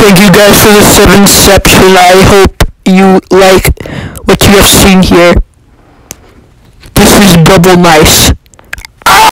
Thank you guys for the section I hope you like what you have seen here. This is Bubble Nice.